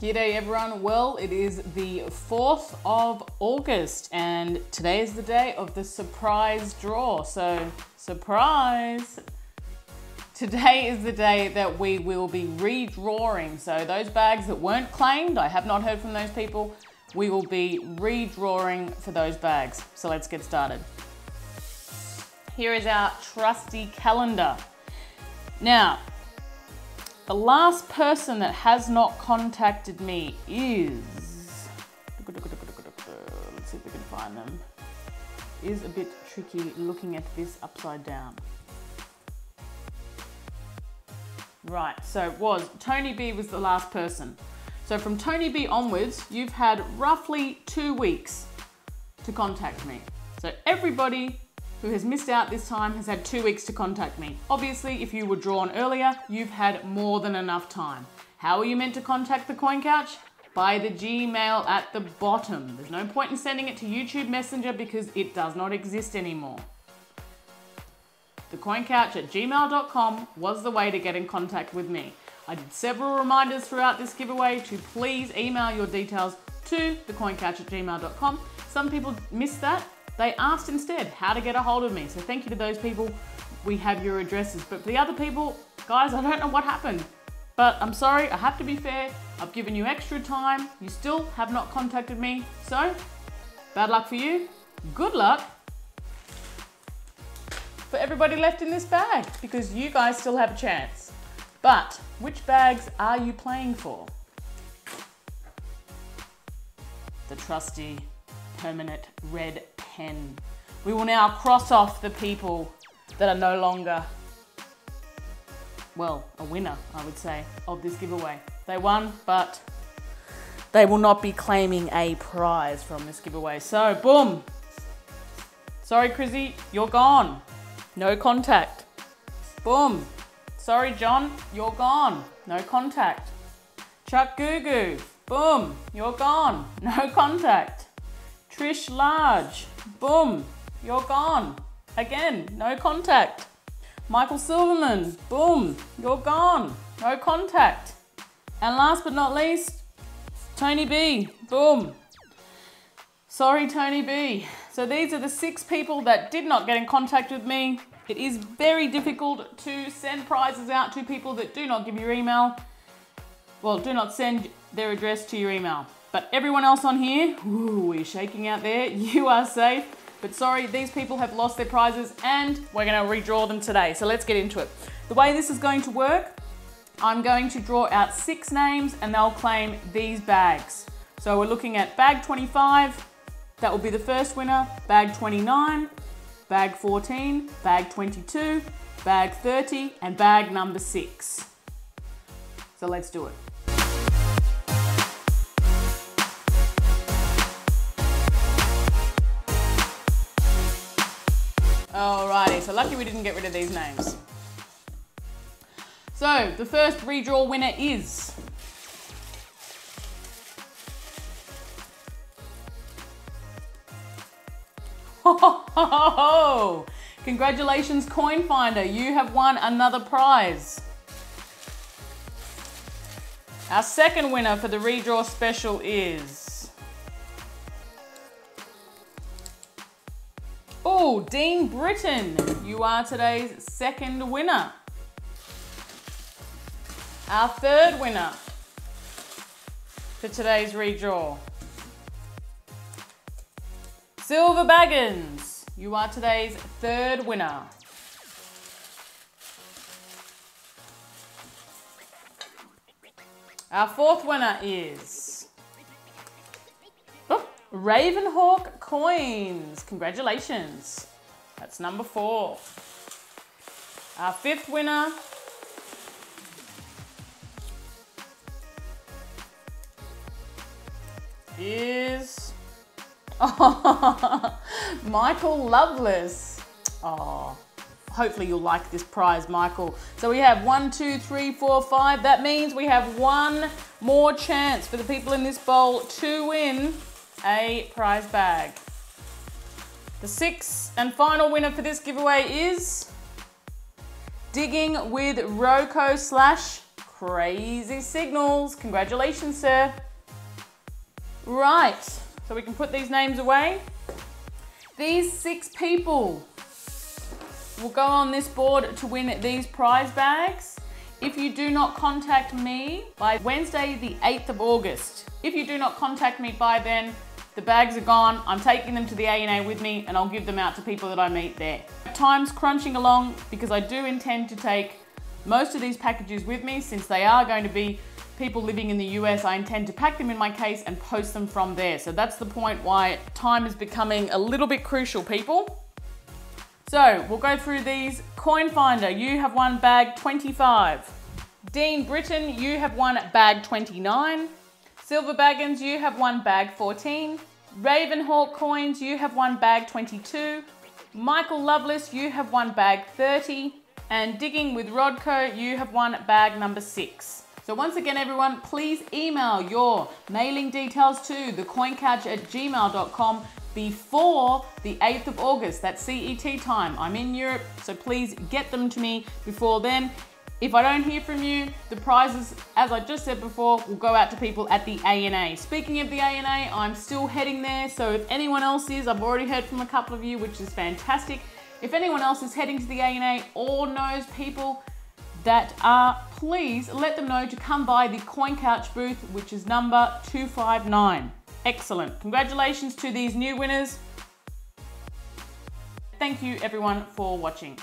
G'day everyone. Well, it is the 4th of August and today is the day of the surprise draw. So, surprise! Today is the day that we will be redrawing. So those bags that weren't claimed, I have not heard from those people, we will be redrawing for those bags. So let's get started. Here is our trusty calendar. Now, the last person that has not contacted me is. Let's see if we can find them. Is a bit tricky looking at this upside down. Right, so it was Tony B was the last person. So from Tony B onwards, you've had roughly two weeks to contact me. So everybody who has missed out this time has had two weeks to contact me. Obviously, if you were drawn earlier, you've had more than enough time. How are you meant to contact the Coin Couch? By the Gmail at the bottom. There's no point in sending it to YouTube Messenger because it does not exist anymore. Thecoincouch at gmail.com was the way to get in contact with me. I did several reminders throughout this giveaway to please email your details to thecoincouch at gmail.com. Some people missed that they asked instead how to get a hold of me. So thank you to those people. We have your addresses. But for the other people, guys, I don't know what happened. But I'm sorry, I have to be fair. I've given you extra time. You still have not contacted me. So, bad luck for you. Good luck for everybody left in this bag because you guys still have a chance. But which bags are you playing for? The trusty permanent red pen. We will now cross off the people that are no longer, well, a winner, I would say, of this giveaway. They won, but they will not be claiming a prize from this giveaway. So, boom. Sorry, Chrissy, you're gone. No contact. Boom. Sorry, John, you're gone. No contact. Chuck Goo Goo. Boom, you're gone. No contact. Trish Large, boom, you're gone. Again, no contact. Michael Silverman, boom, you're gone. No contact. And last but not least, Tony B, boom. Sorry, Tony B. So these are the six people that did not get in contact with me. It is very difficult to send prizes out to people that do not give your email. Well, do not send their address to your email. But everyone else on here, ooh, you're shaking out there, you are safe. But sorry, these people have lost their prizes and we're gonna redraw them today. So let's get into it. The way this is going to work, I'm going to draw out six names and they'll claim these bags. So we're looking at bag 25, that will be the first winner, bag 29, bag 14, bag 22, bag 30, and bag number six. So let's do it. Alrighty, so lucky we didn't get rid of these names. So, the first redraw winner is... Oh, Congratulations, Coin Finder. You have won another prize. Our second winner for the redraw special is... Oh, Dean Britton, you are today's second winner. Our third winner for today's redraw. Silver Baggins, you are today's third winner. Our fourth winner is oh, Ravenhawk coins. Congratulations. That's number four. Our fifth winner is oh, Michael Loveless. Oh, hopefully you'll like this prize, Michael. So we have one, two, three, four, five. That means we have one more chance for the people in this bowl to win a prize bag. The sixth and final winner for this giveaway is Digging with Roko slash Crazy signals. Congratulations, sir. Right, so we can put these names away. These six people will go on this board to win these prize bags. If you do not contact me by Wednesday, the 8th of August, if you do not contact me by then, the bags are gone. I'm taking them to the ANA with me and I'll give them out to people that I meet there. Time's crunching along because I do intend to take most of these packages with me since they are going to be people living in the US. I intend to pack them in my case and post them from there. So that's the point why time is becoming a little bit crucial, people. So we'll go through these. Coin Finder, you have won bag 25. Dean Britton, you have won bag 29. Silver Baggins, you have won bag 14. Ravenhawk Coins, you have won bag 22. Michael Lovelace, you have won bag 30. And Digging with Rodco, you have won bag number 6. So once again, everyone, please email your mailing details to thecoincouch at gmail.com before the 8th of August. That's CET time. I'm in Europe, so please get them to me before then. If I don't hear from you, the prizes, as I just said before, will go out to people at the ANA. Speaking of the ANA, I'm still heading there, so if anyone else is, I've already heard from a couple of you, which is fantastic. If anyone else is heading to the ANA or knows people that are, please let them know to come by the Coin Couch booth, which is number 259. Excellent. Congratulations to these new winners. Thank you everyone for watching.